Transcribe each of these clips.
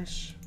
relaxe.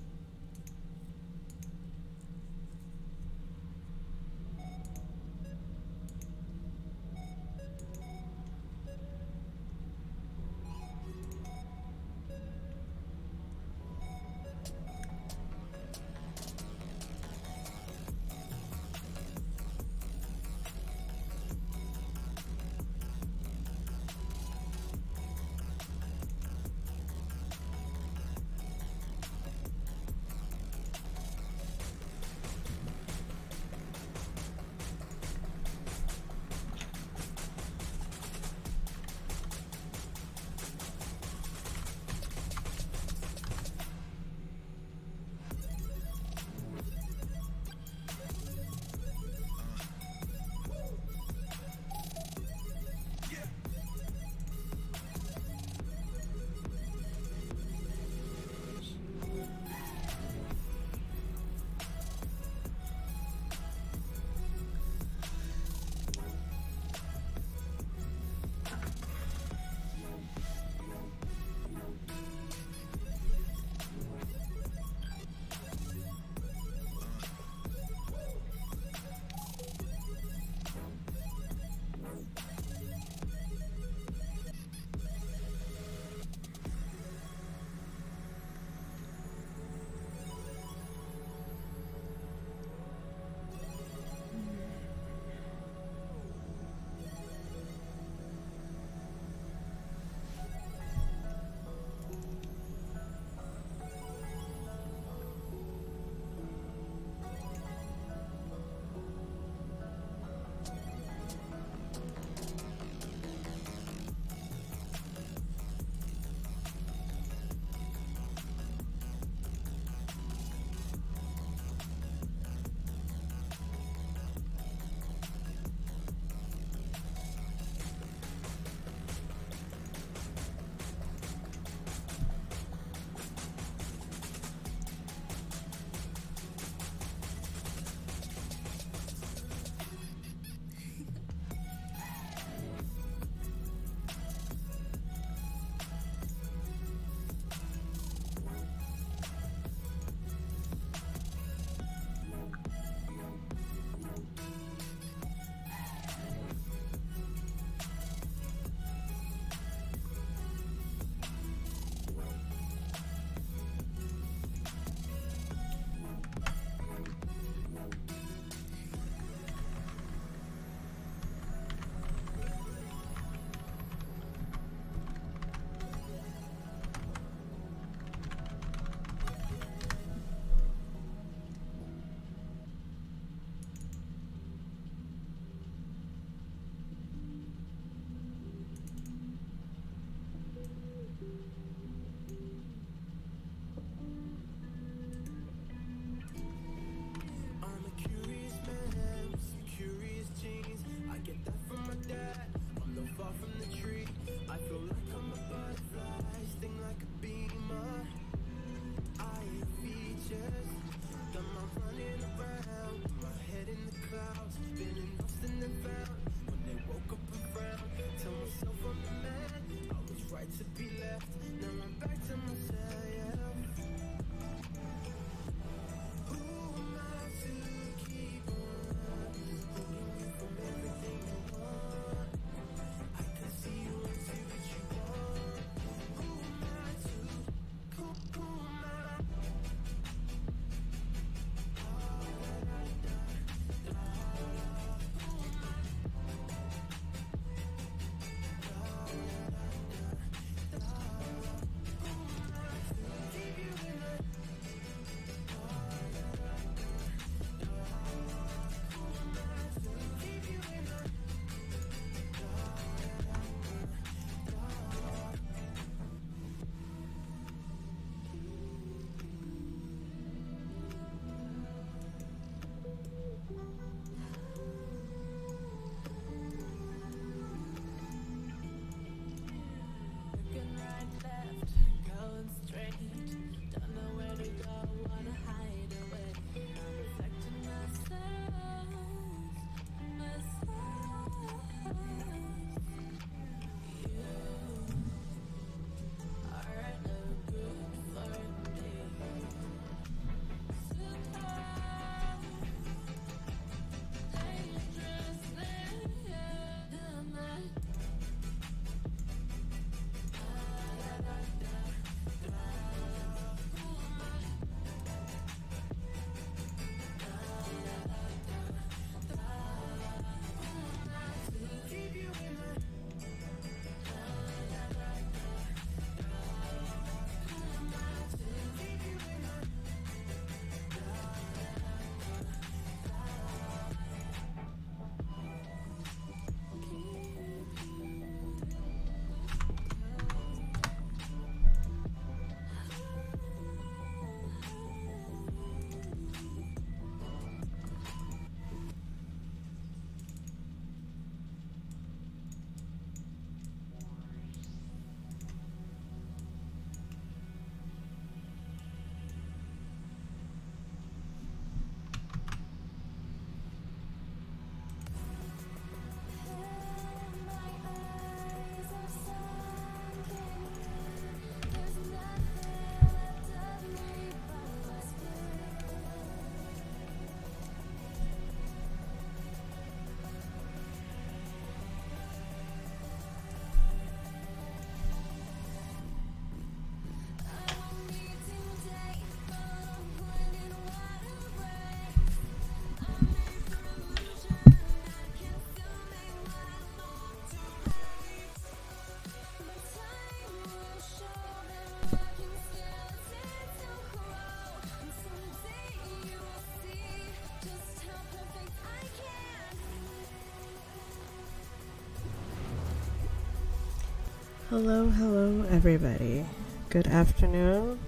Hello, hello, everybody. Good afternoon,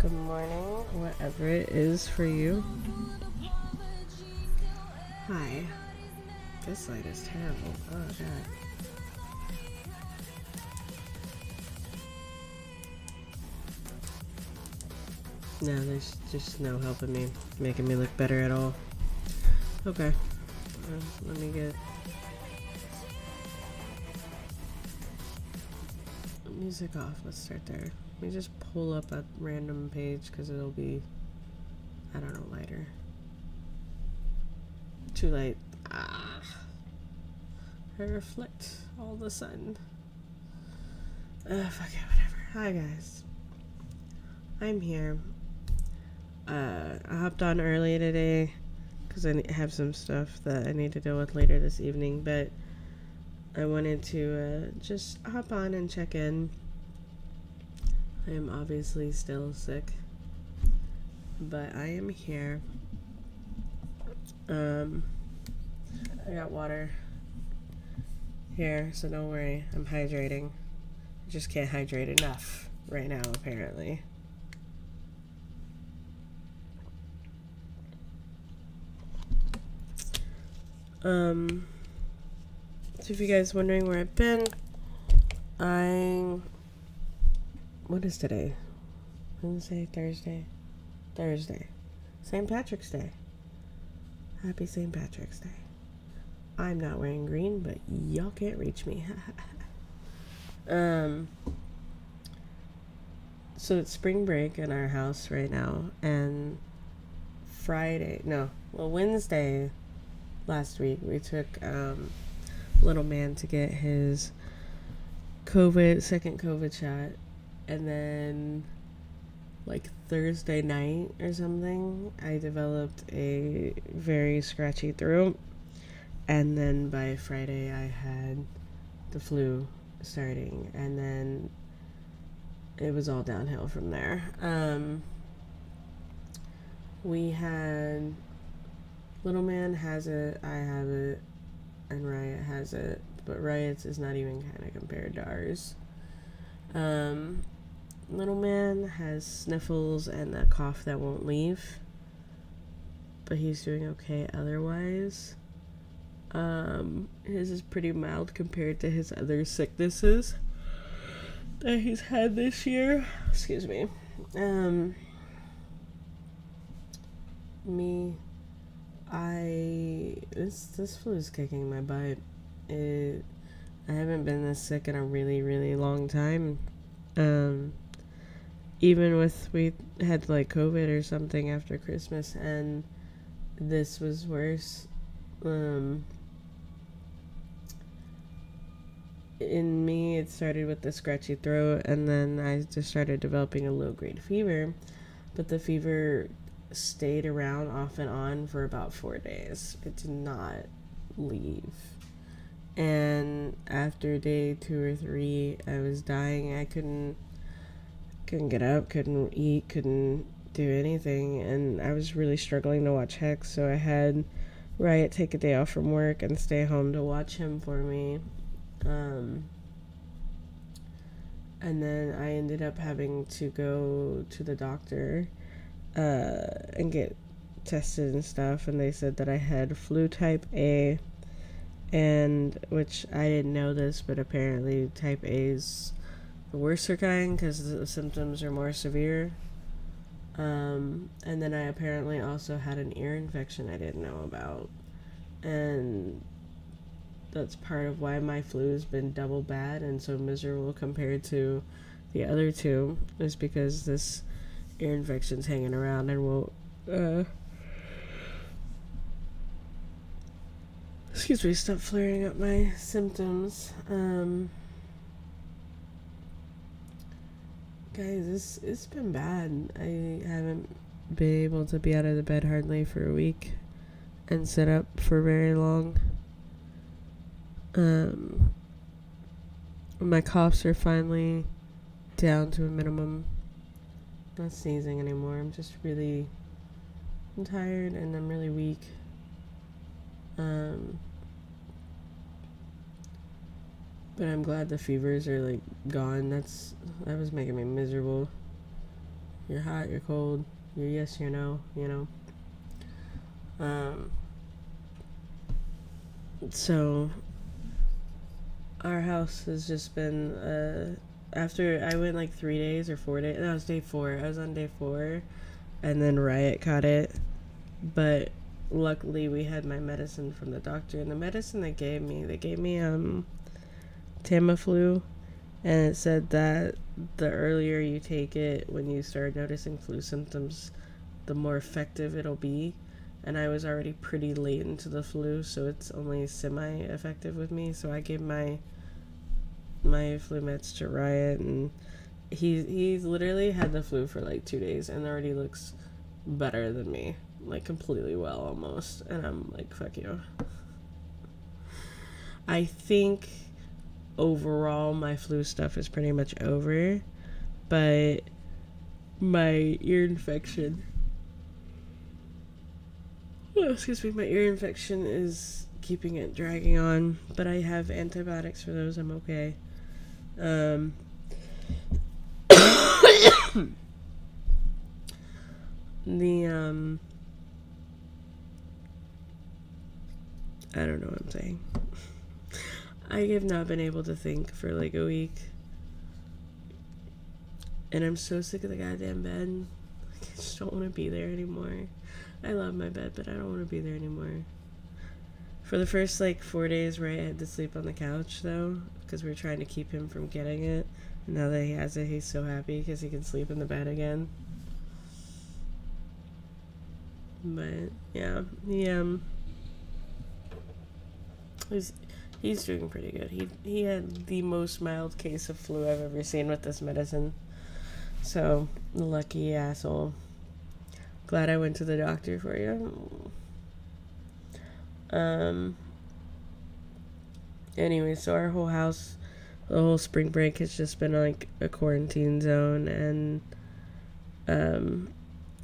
good morning, whatever it is for you. Hi. This light is terrible. Oh, God. No, there's just no helping me, making me look better at all. Okay. Uh, let me get music off. Let's start there. Let me just pull up a random page because it'll be, I don't know, lighter. Too late. Ah. I reflect all the sun. Uh, fuck it, whatever. Hi, guys. I'm here. Uh, I hopped on early today because I have some stuff that I need to deal with later this evening, but I wanted to uh, just hop on and check in. I am obviously still sick, but I am here. Um, I got water here, so don't worry. I'm hydrating. I just can't hydrate enough right now, apparently. Um, so if you guys wondering where I've been, I what is today? Wednesday, Thursday, Thursday, St. Patrick's Day. Happy St. Patrick's Day. I'm not wearing green, but y'all can't reach me. um. So it's spring break in our house right now, and Friday, no, well Wednesday last week we took um, little man to get his COVID second COVID shot, and then like Thursday night or something, I developed a very scratchy throat, and then by Friday I had the flu starting, and then it was all downhill from there. Um, we had Little Man has it, I have it, and Riot has it, but Riot's is not even kind of compared to ours. Um, Little Man has sniffles and a cough that won't leave, but he's doing okay otherwise. Um, his is pretty mild compared to his other sicknesses that he's had this year. Excuse me. Um, me, I this this flu is kicking my butt. It, I haven't been this sick in a really really long time. Um, even with we had like COVID or something after Christmas, and this was worse. Um, in me, it started with the scratchy throat, and then I just started developing a low grade fever. But the fever stayed around off and on for about four days. It did not leave. And after day two or three, I was dying. I couldn't couldn't get up, couldn't eat, couldn't do anything, and I was really struggling to watch Hex. So I had Riot take a day off from work and stay home to watch him for me. Um, and then I ended up having to go to the doctor uh, and get tested and stuff, and they said that I had flu type A, and which I didn't know this, but apparently type A is the worser kind because the symptoms are more severe. Um, and then I apparently also had an ear infection I didn't know about, and that's part of why my flu has been double bad and so miserable compared to the other two is because this ear infection's hanging around and will uh excuse me stop flaring up my symptoms um guys this it's been bad i haven't been able to be out of the bed hardly for a week and sit up for very long um my coughs are finally down to a minimum not sneezing anymore. I'm just really I'm tired and I'm really weak. Um But I'm glad the fevers are like gone. That's that was making me miserable. You're hot, you're cold, you're yes, you're no, you know. Um so our house has just been uh after I went like three days or four days. That was day four. I was on day four, and then Riot caught it. But luckily, we had my medicine from the doctor, and the medicine they gave me, they gave me um Tamiflu, and it said that the earlier you take it, when you start noticing flu symptoms, the more effective it'll be. And I was already pretty late into the flu, so it's only semi effective with me. So I gave my my flu meds to Riot, and he he's literally had the flu for like two days and already looks better than me, like completely well almost. And I'm like, fuck you. I think overall my flu stuff is pretty much over, but my ear infection. Oh, excuse me, my ear infection is keeping it dragging on, but I have antibiotics for those. I'm okay. Um, the um, I don't know what I'm saying. I have not been able to think for like a week. And I'm so sick of the goddamn bed. Like, I just don't want to be there anymore. I love my bed, but I don't want to be there anymore. For the first like four days, where I had to sleep on the couch though, because we are trying to keep him from getting it. Now that he has it, he's so happy because he can sleep in the bed again. But yeah, he um, he's he's doing pretty good. He he had the most mild case of flu I've ever seen with this medicine. So lucky asshole. Glad I went to the doctor for you. Um anyway, so our whole house, the whole spring break has just been like a quarantine zone, and um,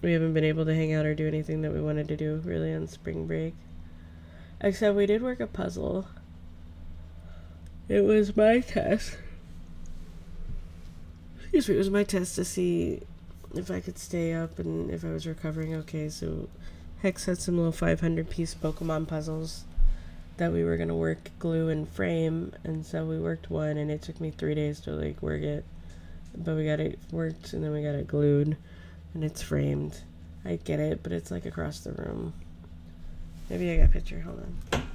we haven't been able to hang out or do anything that we wanted to do really on spring break. Except we did work a puzzle. It was my test. Excuse me, it was my test to see if I could stay up and if I was recovering okay. So Hex had some little 500 piece Pokemon puzzles that we were gonna work glue and frame, and so we worked one, and it took me three days to like work it, but we got it worked, and then we got it glued, and it's framed. I get it, but it's like across the room. Maybe I got a picture. Hold on.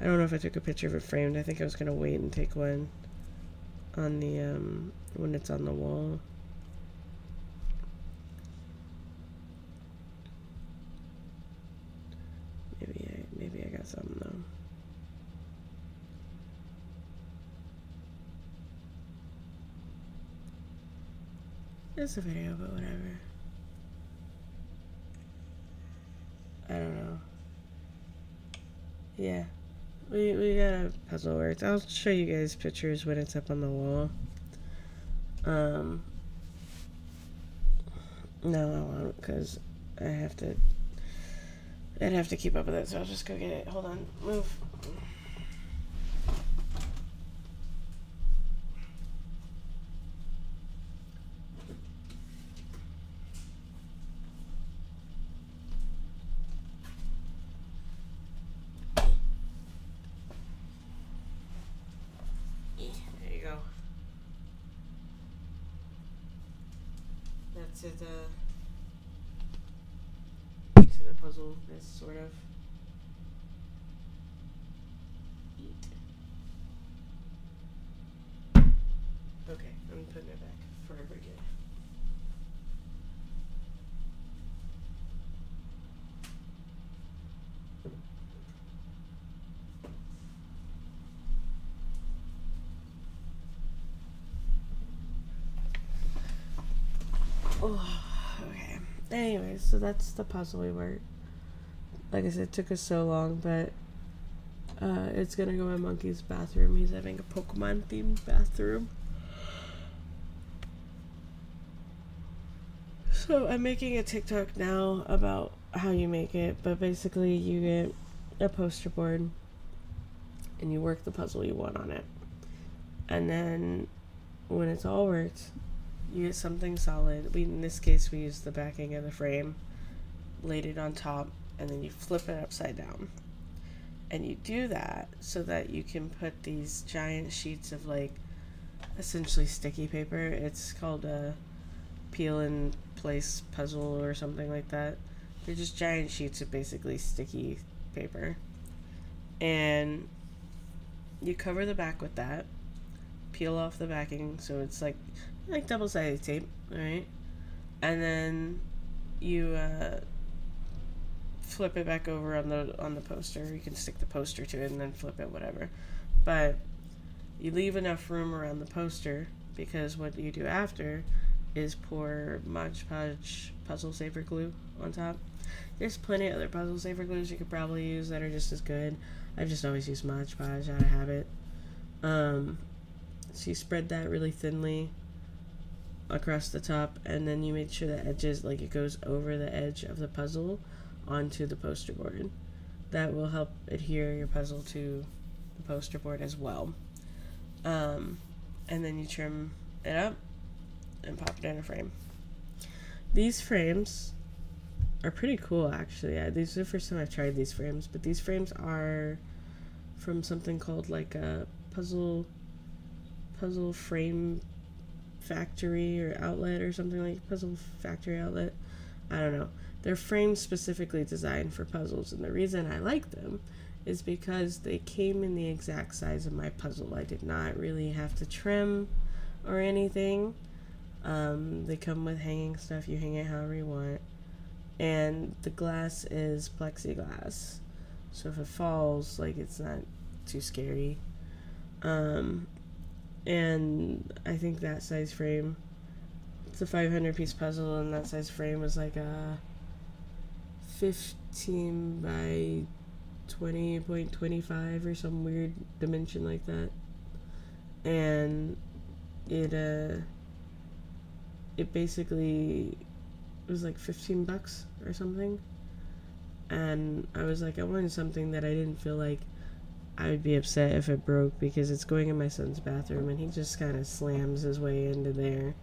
I don't know if I took a picture of it framed. I think I was gonna wait and take one on the um when it's on the wall. Maybe I, maybe I got something though. It's a video, but whatever. I don't know. Yeah. We, we got a puzzle worked. I'll show you guys pictures when it's up on the wall. Um, no, I won't, because I have to I'd have to keep up with it, so I'll just go get it. Hold on. Move. There you go. That's it. Uh puzzle is sort of. Eat. Okay, I'm putting it back forever again. Okay. Anyways, so that's the puzzle we worked like I said, it took us so long, but uh, it's gonna go in Monkey's bathroom. He's having a Pokemon themed bathroom. So I'm making a TikTok now about how you make it, but basically you get a poster board and you work the puzzle you want on it. And then when it's all worked, you get something solid. We in this case we use the backing of the frame, laid it on top, and then you flip it upside down. And you do that so that you can put these giant sheets of like essentially sticky paper. It's called a peel and place puzzle or something like that. They're just giant sheets of basically sticky paper. And you cover the back with that. Peel off the backing so it's like like double sided tape, alright? And then you uh, flip it back over on the on the poster. You can stick the poster to it and then flip it, whatever. But you leave enough room around the poster because what you do after is pour Mod Podge Puzzle Saver glue on top. There's plenty of other Puzzle Saver glues you could probably use that are just as good. I've just always used Mod Podge out of habit. Um, so you spread that really thinly across the top, and then you make sure the edges, like it goes over the edge of the puzzle onto the poster board. That will help adhere your puzzle to the poster board as well. Um, and then you trim it up and pop it in a frame. These frames are pretty cool actually. Yeah, these are the first time I've tried these frames, but these frames are from something called like a puzzle puzzle frame factory or outlet or something like puzzle factory outlet. I don't know. They're frames specifically designed for puzzles, and the reason I like them is because they came in the exact size of my puzzle. I did not really have to trim or anything. Um, they come with hanging stuff. You hang it however you want. And the glass is plexiglass. So if it falls, like it's not too scary. Um, and I think that size frame, it's a 500 piece puzzle, and that size frame was like a 15 by 20.25 or some weird dimension like that. And it, uh, it basically was like 15 bucks or something. And I was like, I wanted something that I didn't feel like I would be upset if it broke because it's going in my son's bathroom and he just kind of slams his way into there.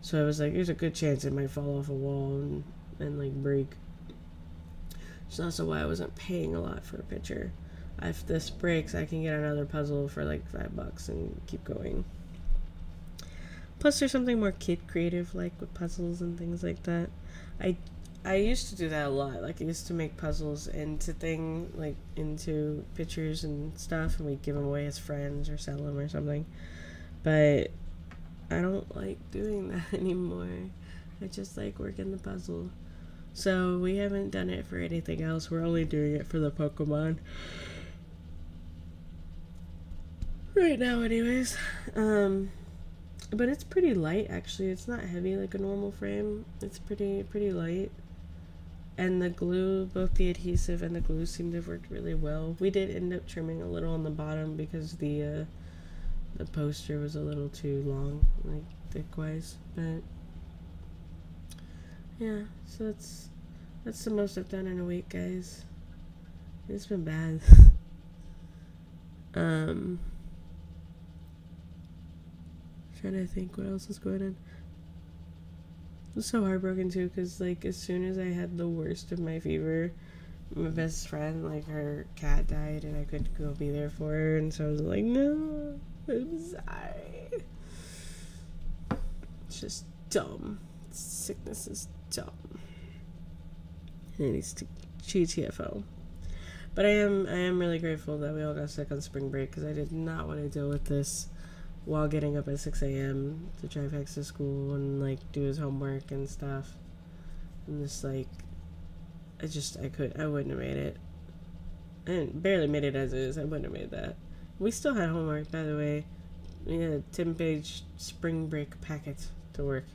So I was like, there's a good chance it might fall off a wall and, and like break. It's also why I wasn't paying a lot for a picture. If this breaks, I can get another puzzle for like five bucks and keep going. Plus, there's something more kid creative, like with puzzles and things like that. I I used to do that a lot. Like I used to make puzzles into thing, like into pictures and stuff, and we'd give them away as friends or sell them or something. But I don't like doing that anymore. I just like working the puzzle. So we haven't done it for anything else. We're only doing it for the Pokemon. Right now, anyways. Um, but it's pretty light actually. It's not heavy like a normal frame. It's pretty pretty light. And the glue, both the adhesive and the glue seem to have worked really well. We did end up trimming a little on the bottom because the uh, the poster was a little too long, like thick wise. But yeah, so that's that's the most I've done in a week, guys. It's been bad. um trying to think what else is going on. Was so heartbroken too, cause like as soon as I had the worst of my fever, my best friend, like her cat died, and I couldn't go be there for her, and so I was like, no, I'm sorry. It's just dumb. Sickness is dumb. And it needs to GTFO. But I am I am really grateful that we all got sick on spring break because I did not want to deal with this while getting up at 6 a.m. to drive Hex to school and like do his homework and stuff. And just like, I just, I could, I wouldn't have made it. And barely made it as is. I wouldn't have made that. We still had homework, by the way. We had a 10 page spring break packet to work.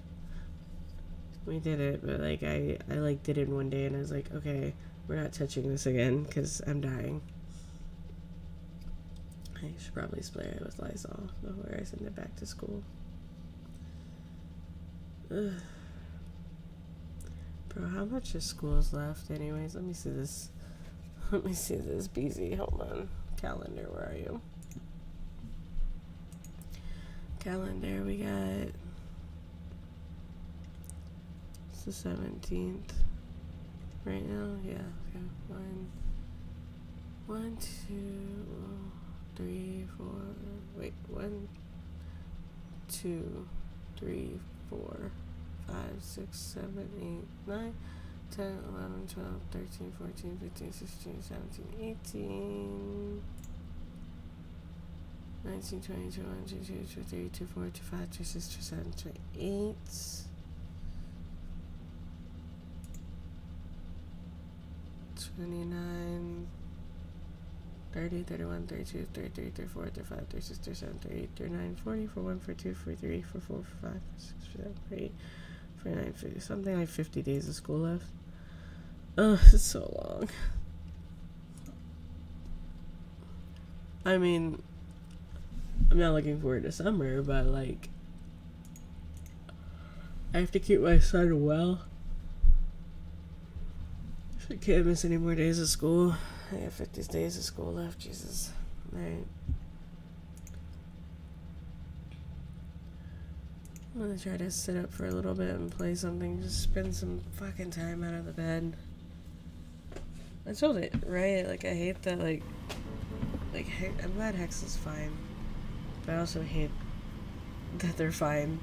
We did it, but like, I, I like did it one day and I was like, okay, we're not touching this again because I'm dying. I should probably spray it with Lysol before I send it back to school. Ugh. Bro, how much of school's left anyways? Let me see this. Let me see this BZ. Hold on. calendar, where are you? Calendar, we got. It's the 17th. Right now? Yeah, okay. One, one, two, three, four. Wait, one, two, three, four, five, six, seven, eight, nine. 10, 11, 12, 13, 14, 15, 16, 17, 18, 19, 20, 21, 22, 23, 24, 25, 26, 27, 28. 29, 30, 31, 32, 33, 34, 35, 36, 37, 38, 39, 40, 41, 42, 43, 44, 45, 46, 47, 48, 49, 50, something like 50 days of school left. Oh, it's so long. I mean, I'm not looking forward to summer, but like, I have to keep my son well. I can't miss any more days of school. I have 50 days of school left, Jesus. Alright. I'm gonna try to sit up for a little bit and play something. Just spend some fucking time out of the bed. I told it, right? Like, I hate that, like, like, I'm glad Hex is fine. But I also hate that they're fine.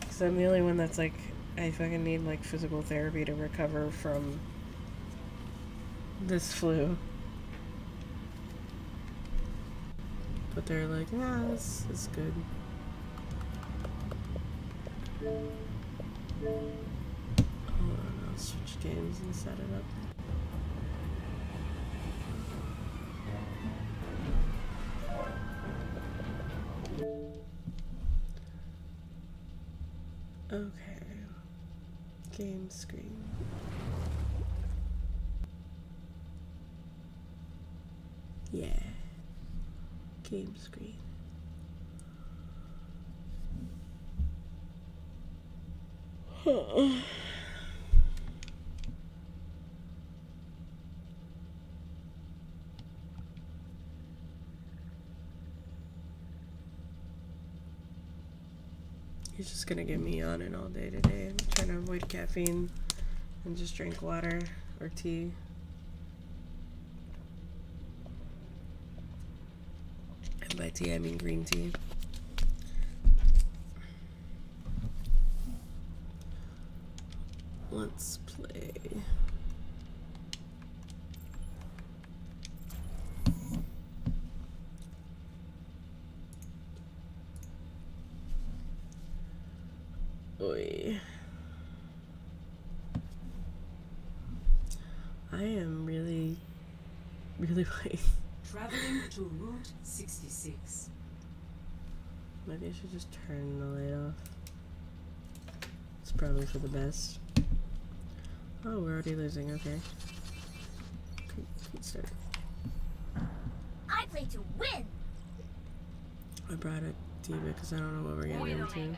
Because I'm the only one that's, like, I fucking need, like, physical therapy to recover from this flu. But they're like, nah, this is good. Hold on, I'll switch games and set it up. Okay. Game screen. Yeah. Screen. He's just gonna get me on it all day today. I'm trying to avoid caffeine and just drink water or tea. By tea, I mean green tea. Let's play. Oy. I am really, really like. Traveling to Route 66. Maybe I should just turn the light off. It's probably for the best. Oh, we're already losing. Okay. Good, good start. I play to win. I brought a D.Va because I don't know what we're getting into.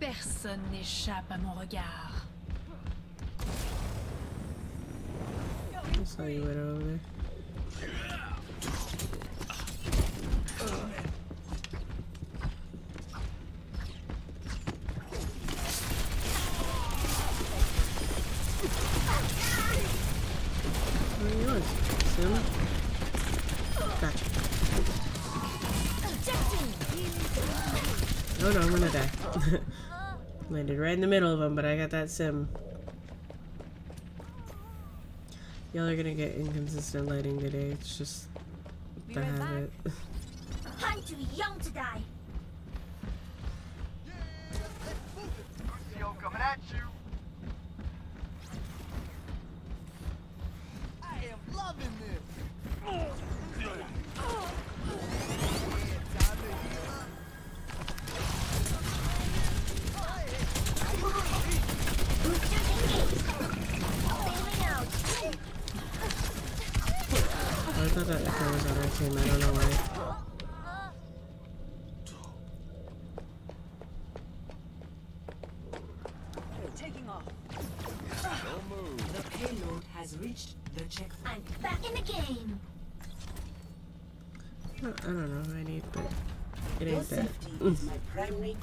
Personne n'échappe à mon regard. Saw you right over there. Where are you going? Sim? Gotcha. Oh no, I'm gonna die. Landed right in the middle of them, but I got that sim. Y'all are gonna get inconsistent lighting today. It's just the habit. I'm too young to die.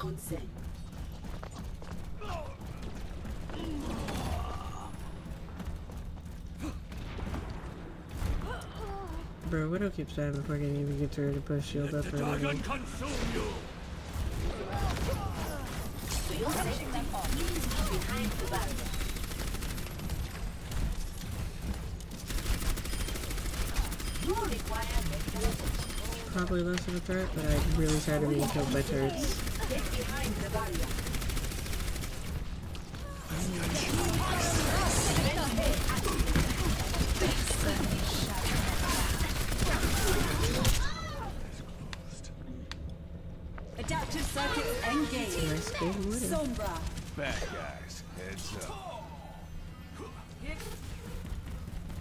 Primary concern. Bro, Widow keeps dying before I can even get to her to push shield up or anything. For your safety, please be behind the barrier. You require medical attention. Probably less of a threat, but I'm really tired of being killed by turrets. Get behind the barrier. Adaptive circuits engaged. Nice. Sombra. Bad guys, heads up.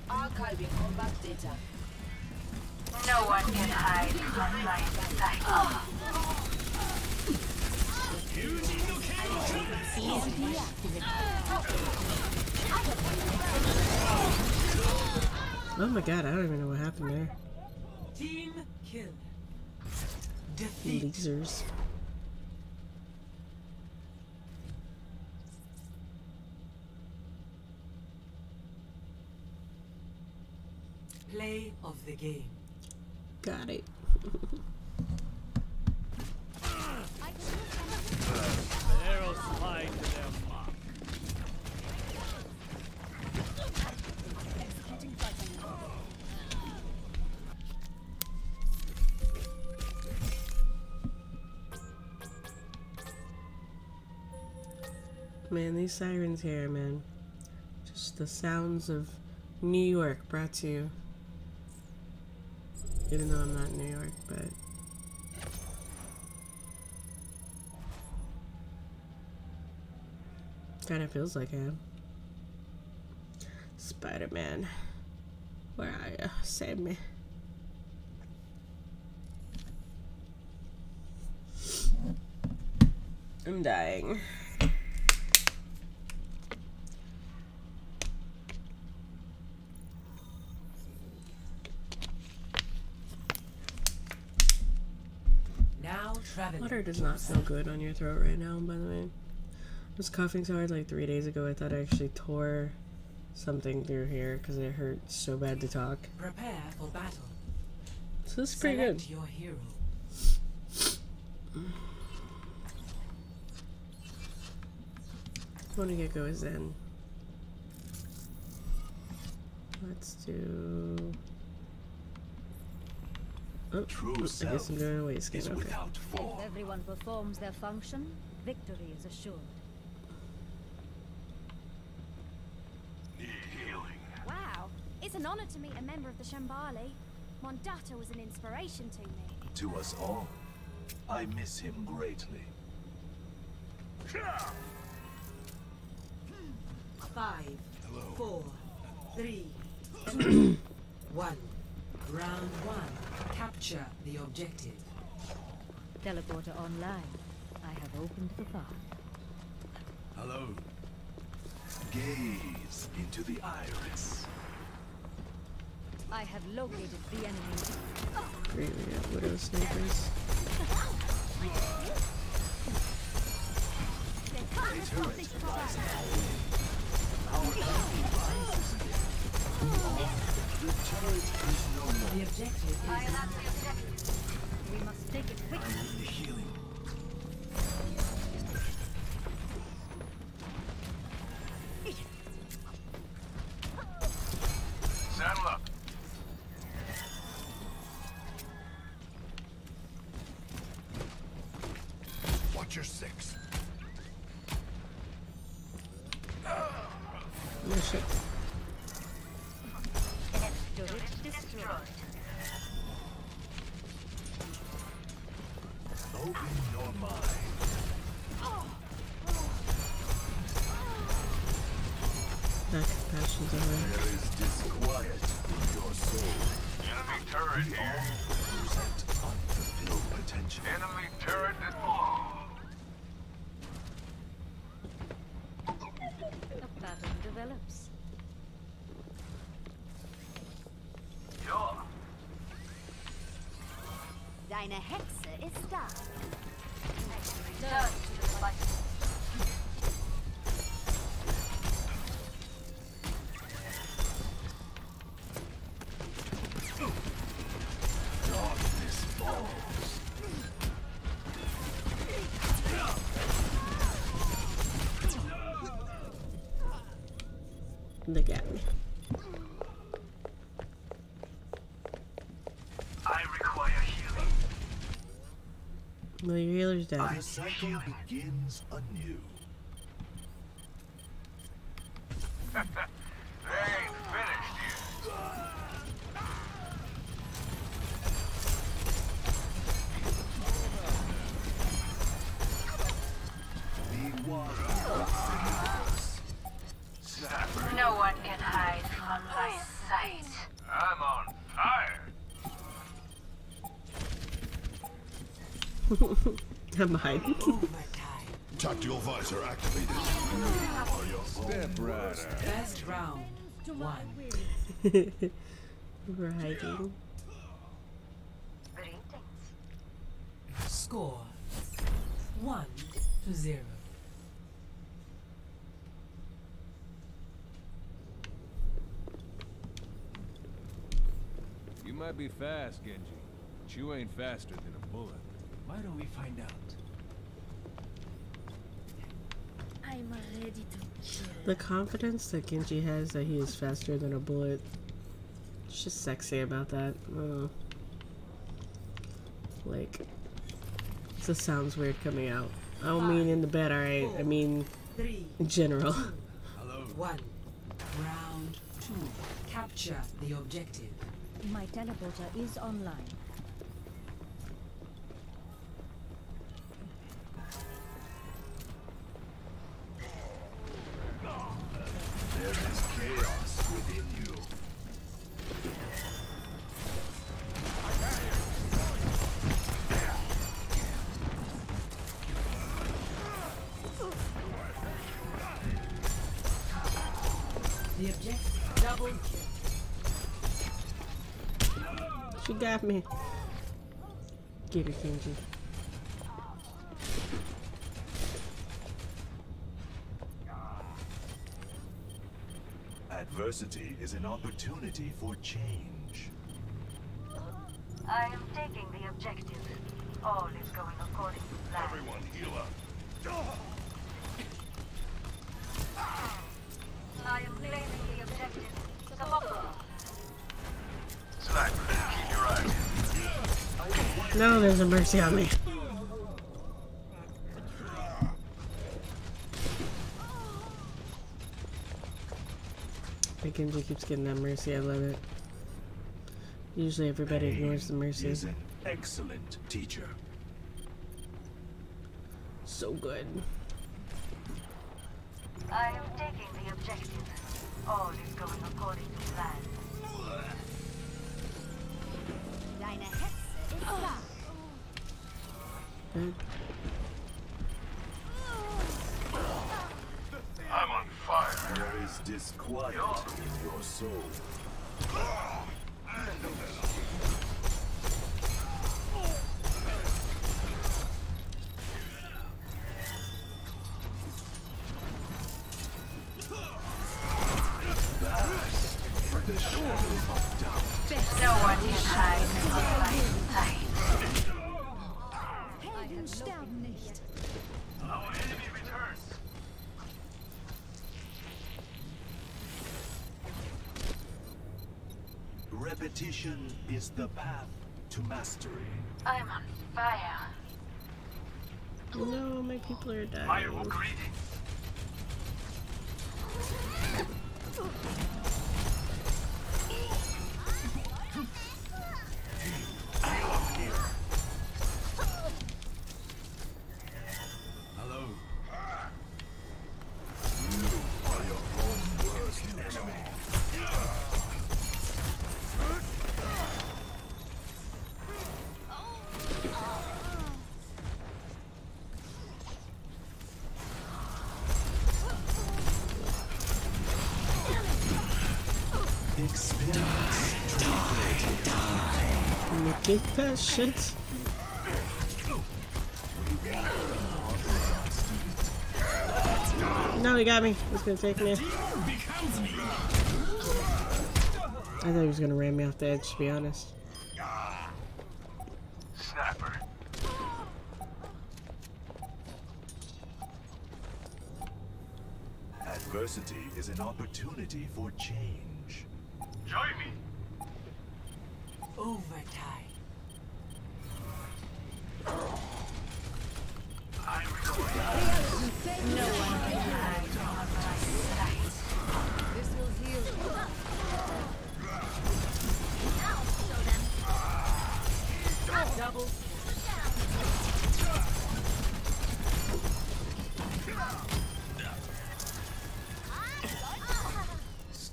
Archiving combat data. No one can hide from my sight. Oh my god, I don't even know what happened there. Team kill. Defeat. Lasers. Play of the game. Got it. Man, these sirens here, man. Just the sounds of New York brought to you. Even though I'm not in New York, but. Kinda feels like I am. Spider Man. Where are you? Save me. I'm dying. Now traveling. Water does not feel good on your throat right now, by the way. I was coughing so hard like three days ago, I thought I actually tore something through here because it hurt so bad to talk. Prepare for battle. So this is pretty good. Your hero. want to get go is Zen. Let's do. Oh, True I guess I'm doing a weight skin. Okay. without form. If everyone performs their function, victory is assured. Need healing. Wow, it's an honor to meet a member of the Shambali. Mondatta was an inspiration to me. To us all. I miss him greatly. Five, Hello. four, three, two, one. Round one. Capture the objective. Teleporter online. I have opened the path. Hello. Gaze into the iris. I have located the enemy. Great, we got Widow Snipers. The objective is We must take it quickly. The healing. Deine Hexe ist da. Well, healer's dead. The cycle begins anew. they ain't finished yet. The water No one can hide from my sight. I'm on fire. I'm hiding. Tactical visor activated. Step right First round. One. We're hiding. Score. One to zero. You might be fast, Genji, but you ain't faster than a bullet. Why don't we find out? I'm ready to kill. The confidence that Genji has that he is faster than a bullet. It's just sexy about that. Oh. Like, it just sounds weird coming out. I don't mean in the bed, alright? I mean Three. in general. Hello. One. Round two. Capture the objective. My teleporter is online. Me. Get her, Genji. Adversity is an opportunity for change. I am taking the objective. All there's a mercy on me. But Genji keeps getting that mercy. I love it. Usually everybody ignores the mercy. Is an excellent teacher. So good. I am taking the objective. All is going according to plan. Deine Hexe ist da. I'm on fire. There is disquiet in your soul. Is the path to mastery. I'm on fire. No, my people are dying. greeting. Hello. shit. No, he got me. He's gonna take me. I thought he was gonna ram me off the edge, to be honest. Adversity is an opportunity for change. Join me. Overtime.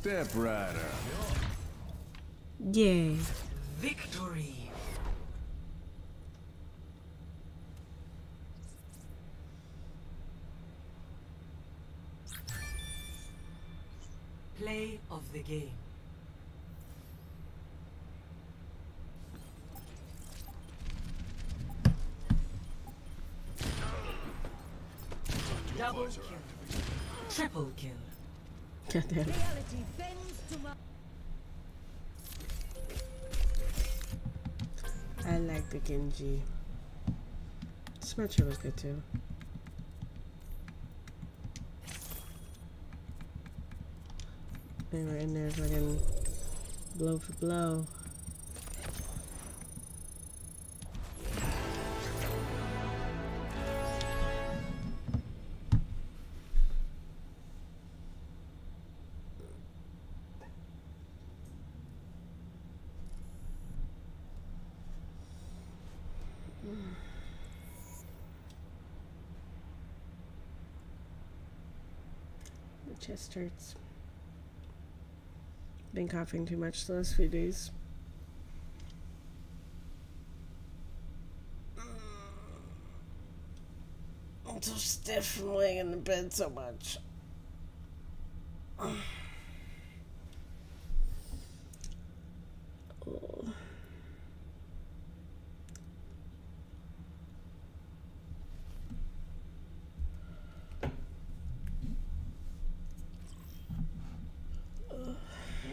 Step up. I like the Genji. Symmetra was good too. They were in there fucking blow for blow. Chest hurts. Been coughing too much the last few days. I'm so stiff from laying in the bed so much. Oh.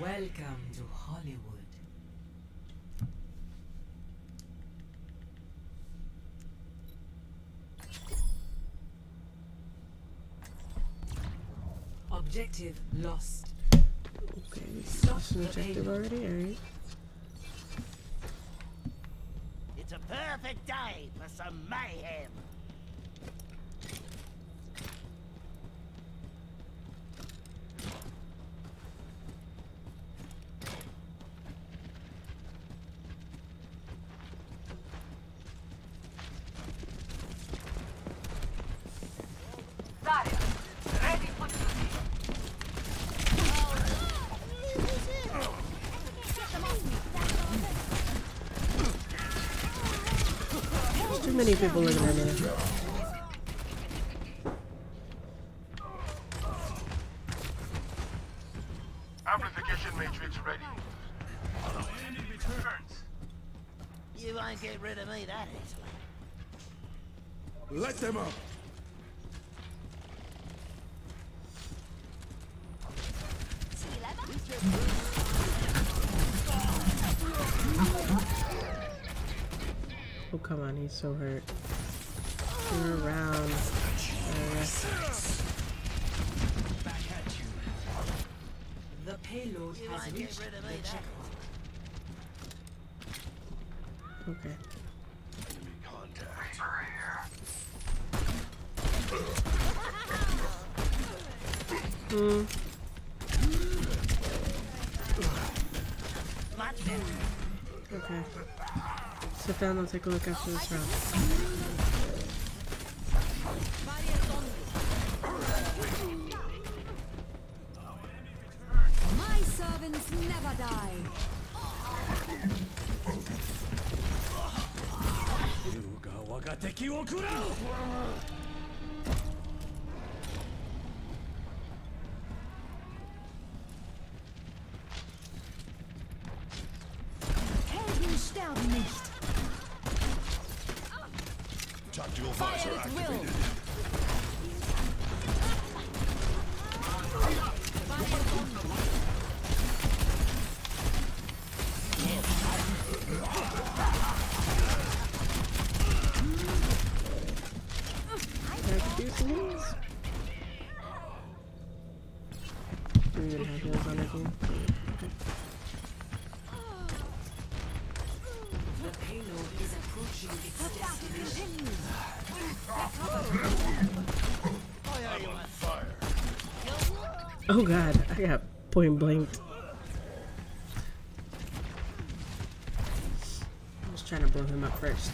Welcome to Hollywood. Objective lost. Okay, that's an objective already, alright. It's a perfect day for some mayhem. Many people living in there. Amplification matrix ready. Returns. You won't get rid of me that easily. Let them up. Oh, come on, he's so hurt. Turn around. Uh, The payload You has reached the checkpoint. okay. Enemy contact. Hmm. Okay. Sit down, I'll take a look after this round. My servants never die. Oh god, I got point blanked. I was trying to blow him up first.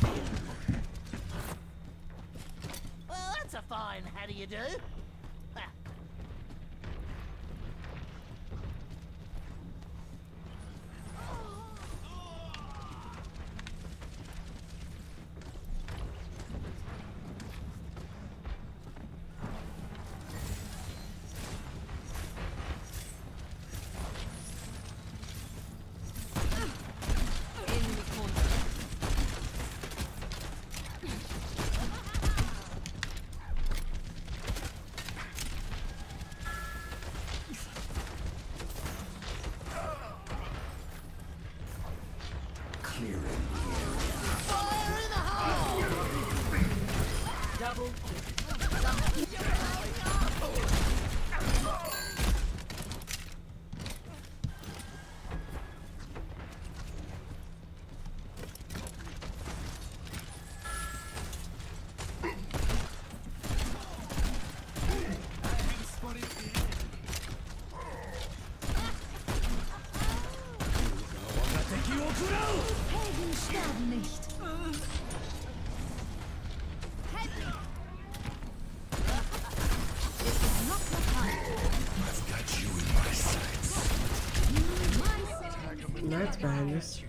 values.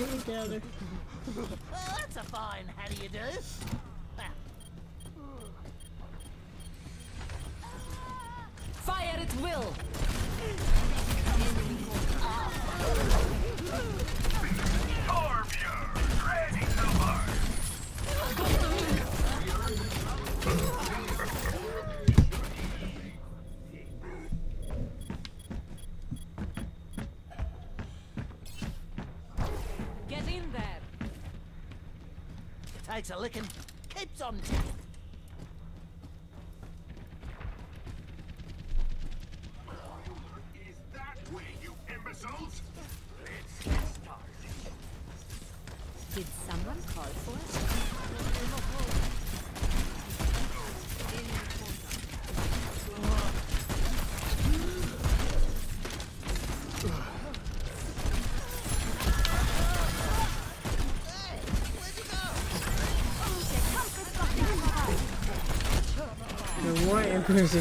Let me gather. well, that's a fine how do you do? Fire at will! A licking, keeps on ticking. Kırmızı.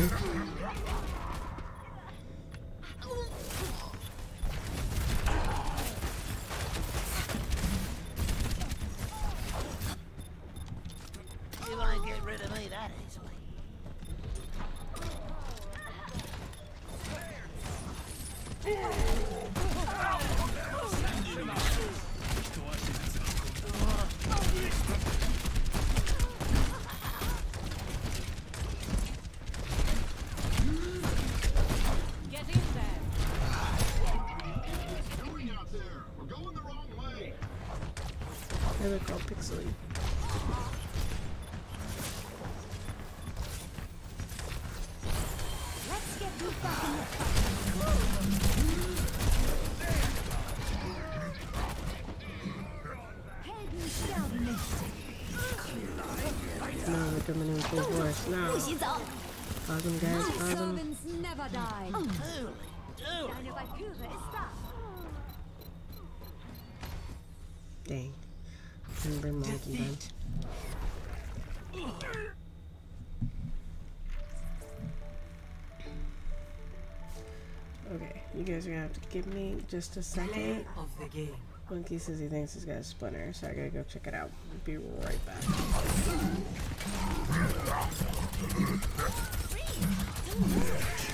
Valkyrie ist da. Dang. Couldn't bring Malkin down. Okay, you guys are gonna have to give me just a second. of the game. Monkey says he thinks he's got a splinter, so I gotta go check it out. Be right back. Nerd.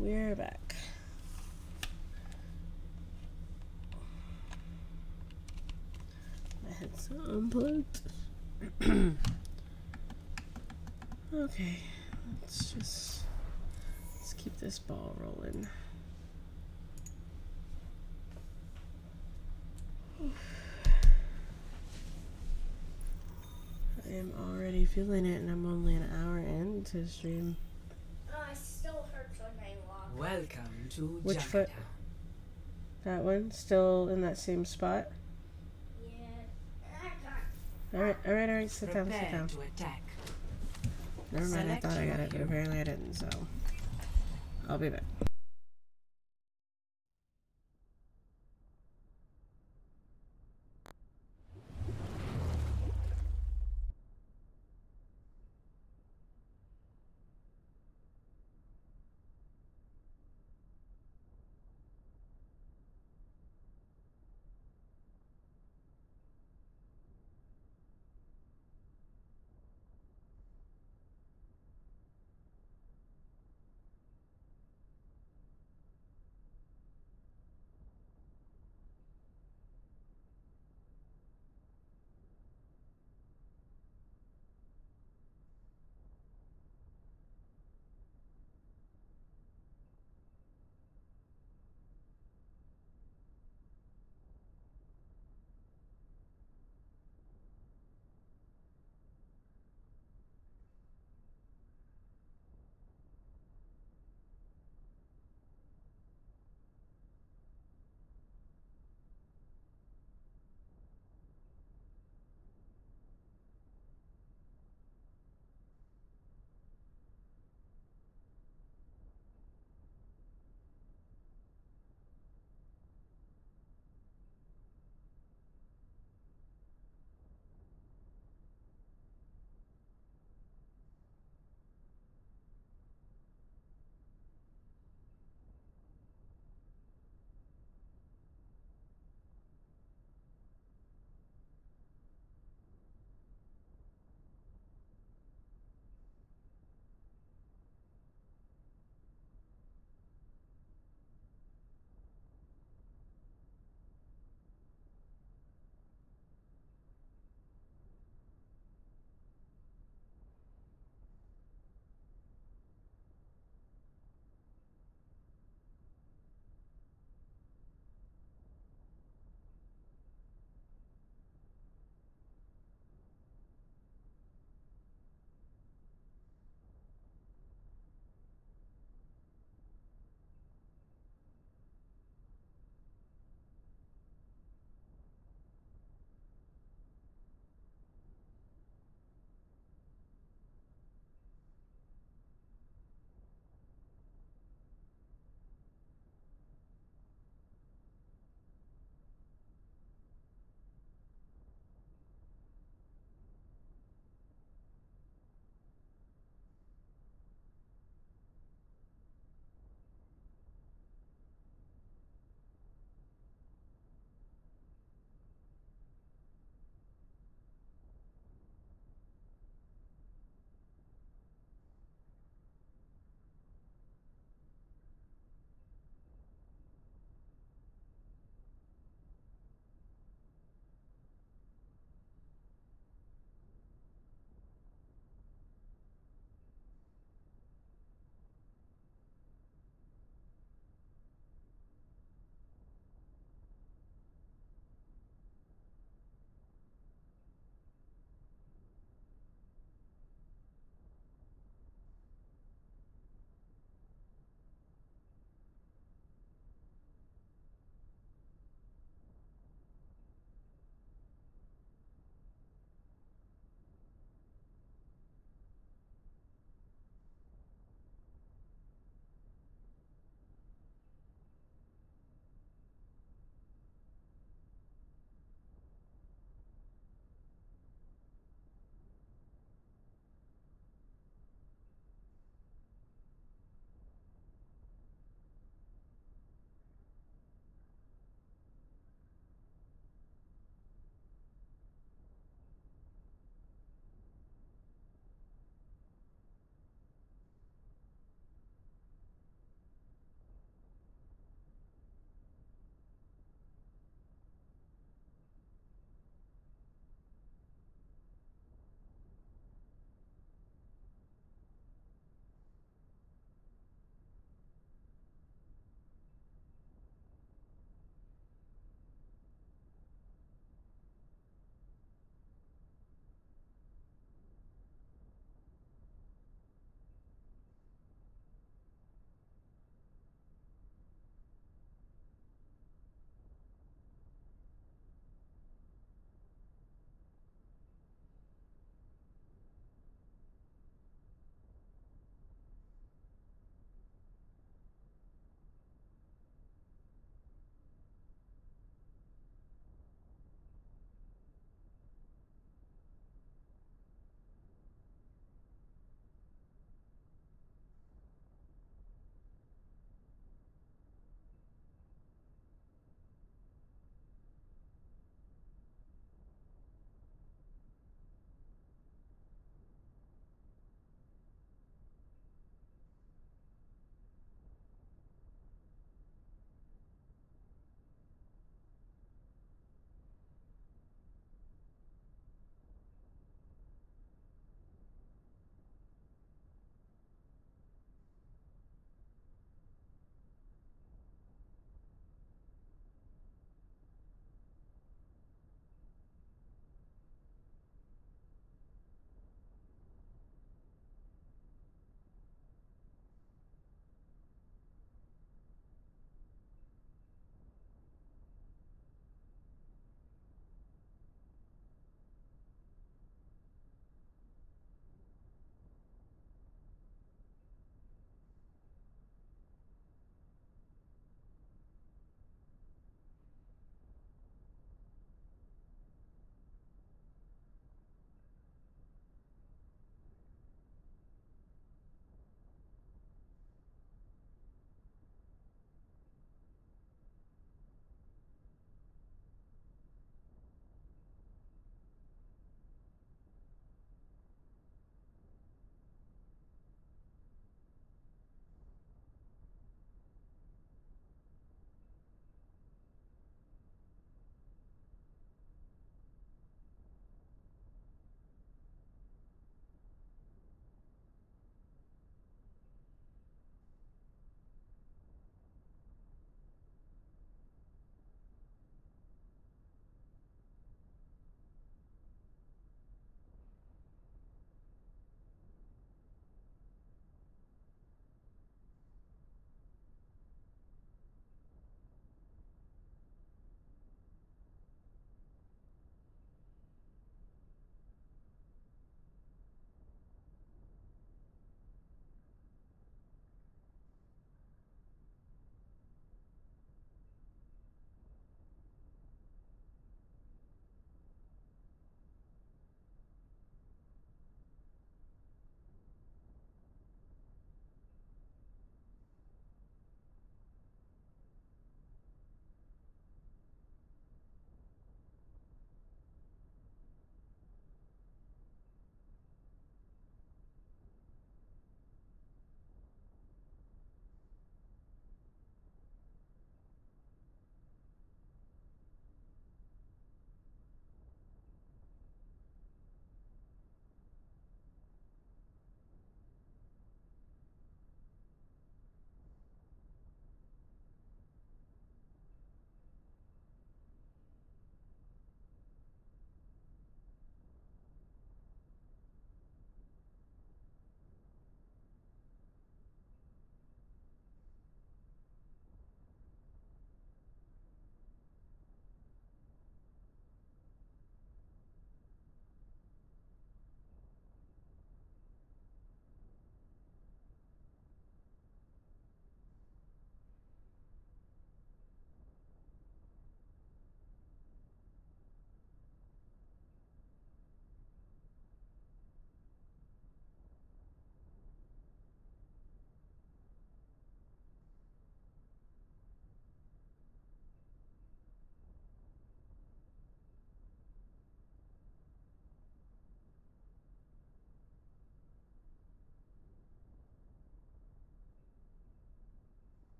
We're back. My head's unplugged. okay, let's just let's keep this ball rolling. I am already feeling it, and I'm only an hour into stream. Oh, it still hurts when I walk. Welcome to Which foot? That one still in that same spot. Yeah. All right, all right, all right. Sit down, sit down. to attack. Never mind. I thought I got it, but apparently I didn't. So I'll be back.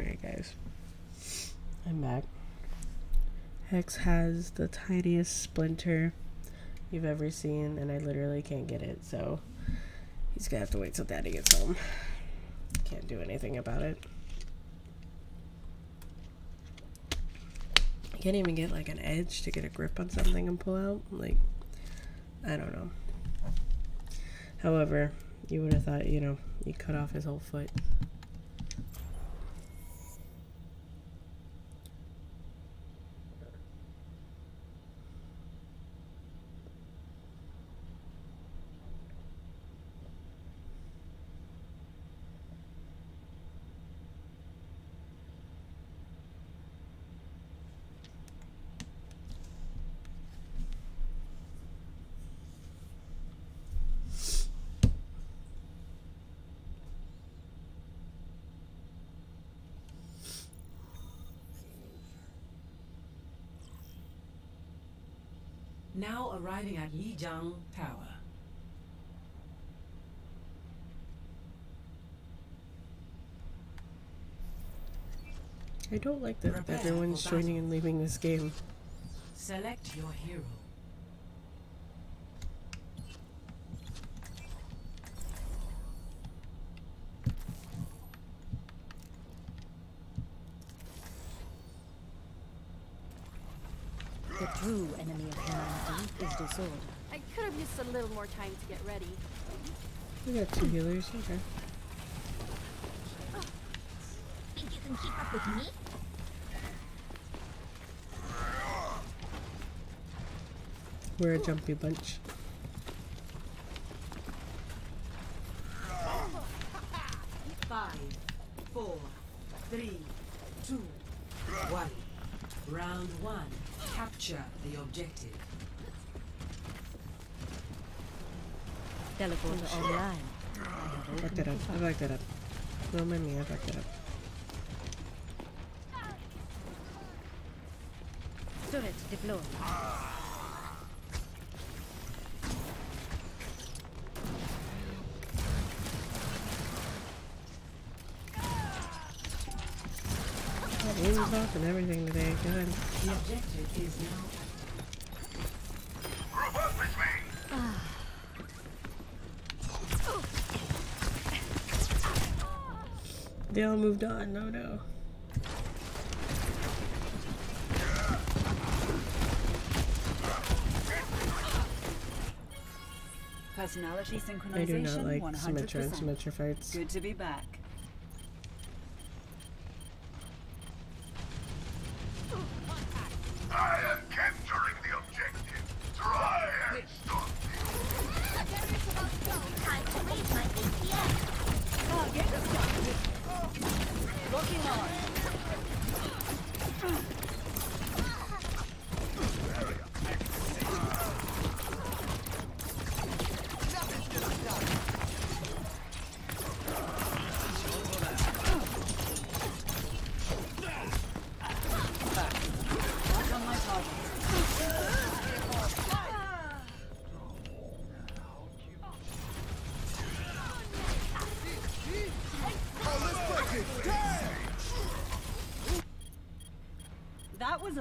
Alright, guys. I'm back. Hex has the tiniest splinter you've ever seen, and I literally can't get it, so he's gonna have to wait till daddy gets home. Can't do anything about it. I can't even get like an edge to get a grip on something and pull out. Like, I don't know. However, you would have thought, you know, you cut off his whole foot. Now arriving at Lijiang Tower. I don't like that everyone's joining and leaving this game. Select your hero. The true enemy of disorder. I could have used a little more time to get ready. We got two healers, okay. Think you can keep up with me? We're a jumpy bunch. Five, four, three, two, one. Round one. Capture the objective. Teleporter oh, online. I have I opened backed it up. I backed it up. No mind me, I backed it up. Turret deployed. Got wings off and everything today. Good. The objective is now They all moved on. No, no. Personality I do synchronization not like 100%. Symmetra and Symmetra fights. Good to be back.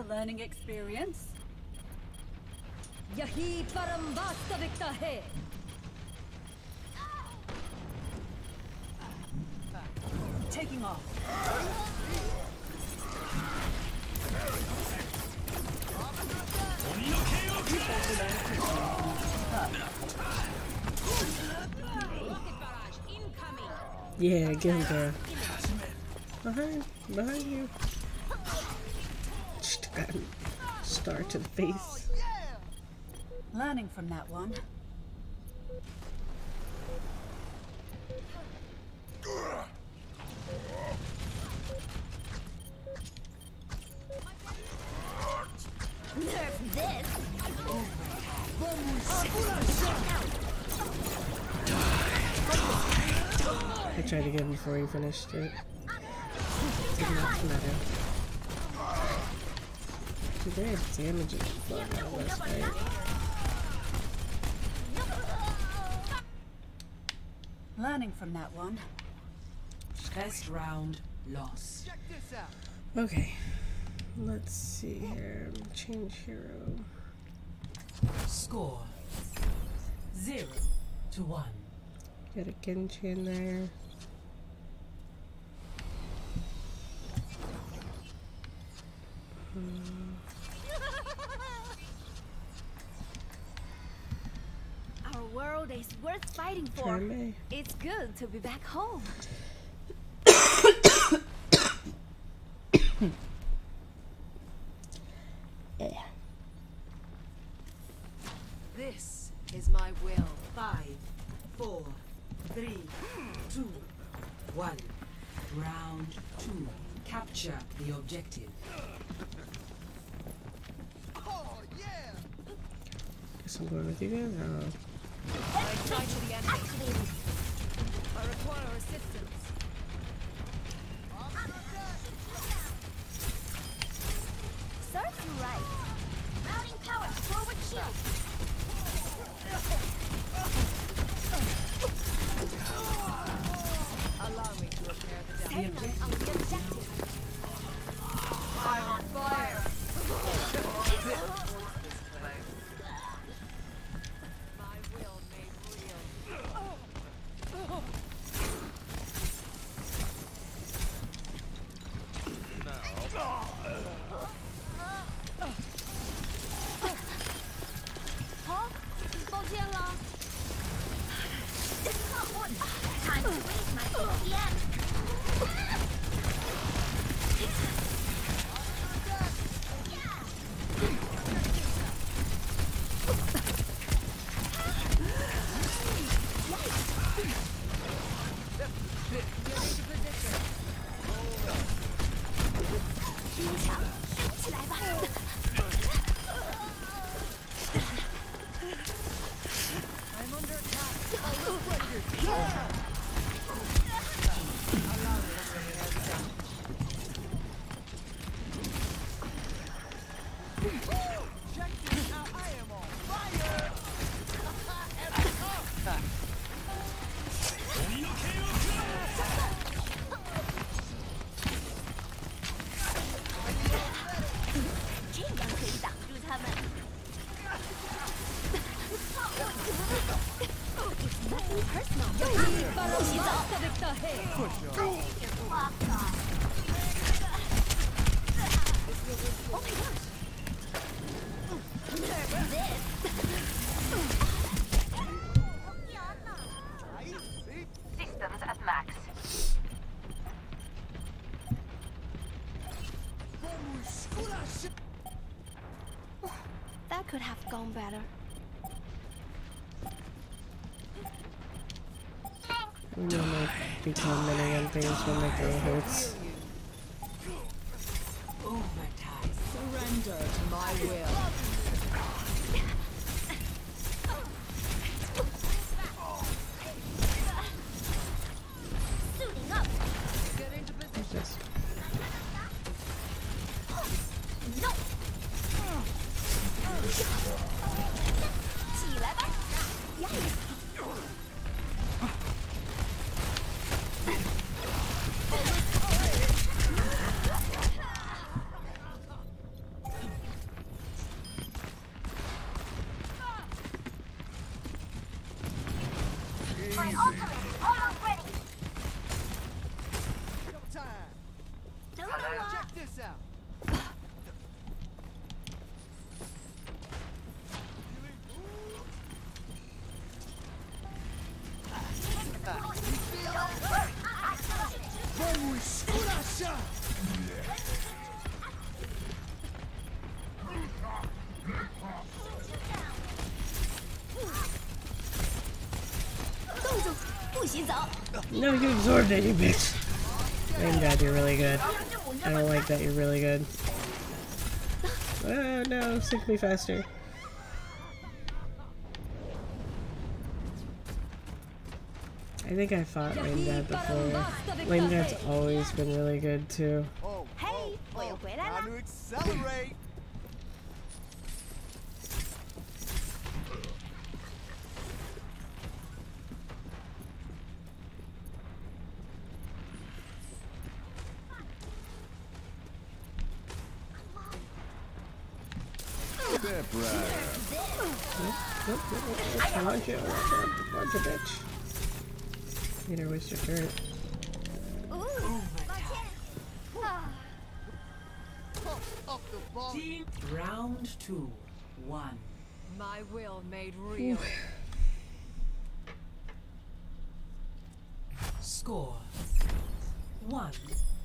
Learning experience. Yahi param vastavikta hai. Taking off. Yeah, get him there. Behind, behind you. A to the face. Oh, Learning from that one. Nerf this. I tried to get him before he finished it. Did not matter. Damage is flooding this fight. Learning from that one. Test round loss. Check this out. Okay. Let's see here. Change hero. Score zero to one. Get a Genji in there. Hmm. Our world is worth fighting for. Try. It's good to be back home. Yeah. This is my will. Five, four, three, two, one. Round two. Capture the objective. Oh, yeah. Guess I'm going with you guys. Oh. Activated. I become many and things when the girl hurts. Check this out. No, you absorbed it, you bitch. Thank God you're really good. I don't like that you're really good. Oh no, sink me faster. I think I fought Lame Dad before. Lame Dad's always been really good too. One. My will made real. Score. One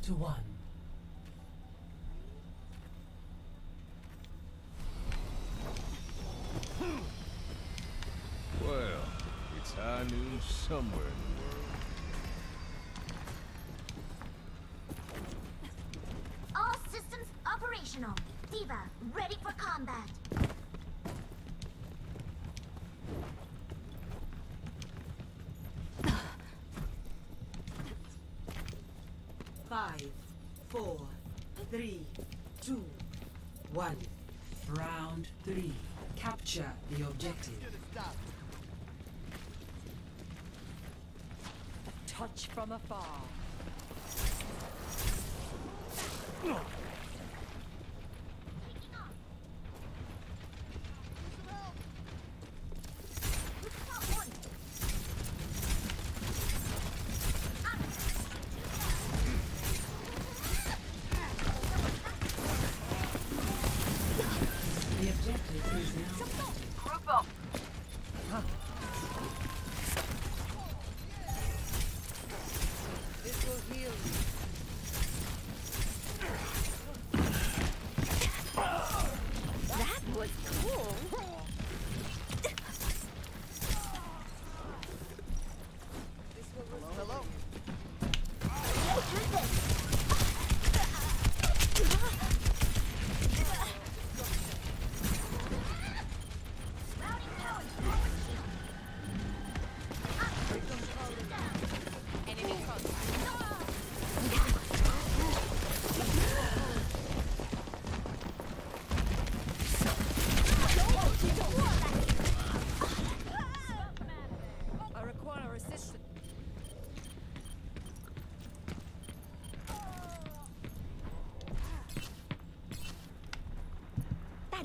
to one. Well, it's high noon somewhere in the world. All systems operational. D.Va, ready for combat. Five, four, three, two, one. Round three. Capture the objective. Touch from afar.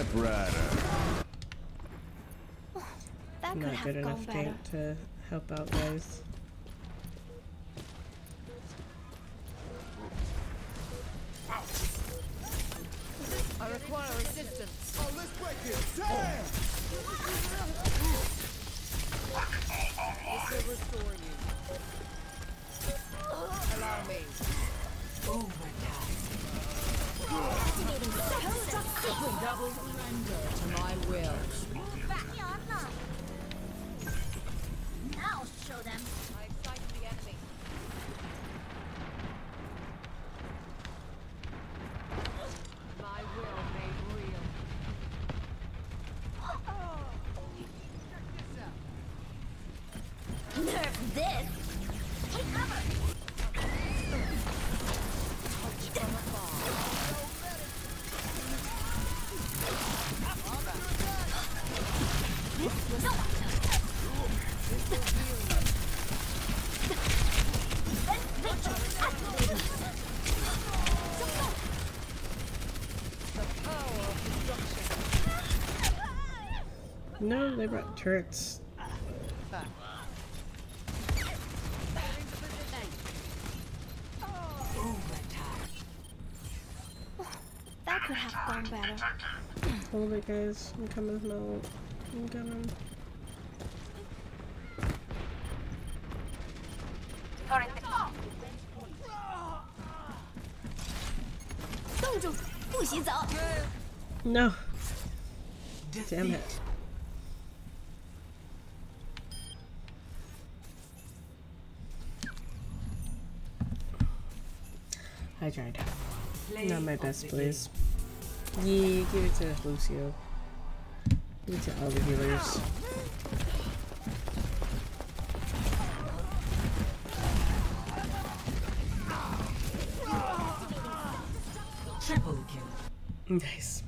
Step rider. That could Not good enough better. to help out guys. No, they brought turrets. That could have gone better. Hold it, guys. I'm coming. No, I'm coming. No. Damn it. I tried. Play Not my best the plays. Yeah, give it to Lucio. Give it to all the healers. Triple kill. Nice.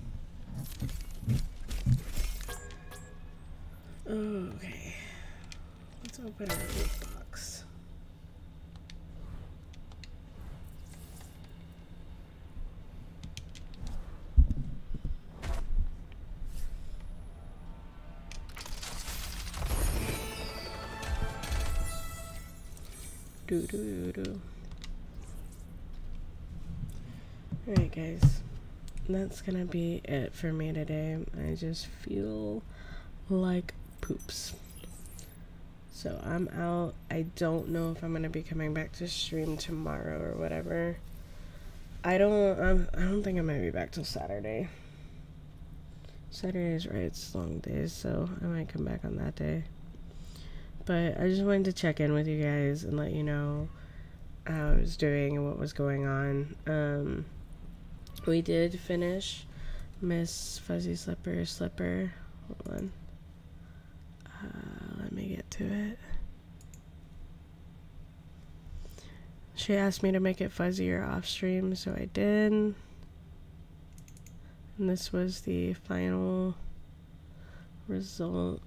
Do do do. Alright, guys. That's gonna be it for me today. I just feel like poops. So I'm out. I don't know if I'm gonna be coming back to stream tomorrow or whatever. I don't. I'm, I don't think I'm gonna be back till Saturday. Saturday is right. It's long days, so I might come back on that day. But I just wanted to check in with you guys and let you know how I was doing and what was going on. Um, we did finish Miss Fuzzy Slipper Slipper. Hold on. Uh, let me get to it. She asked me to make it fuzzier off stream, so I did. And this was the final result.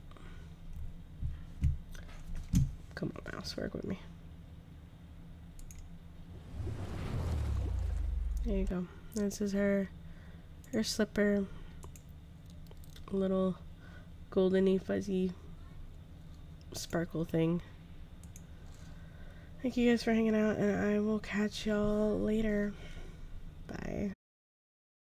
Come on, mouse, work with me. There you go. This is her her slipper. Little goldeny fuzzy sparkle thing. Thank you guys for hanging out and I will catch y'all later.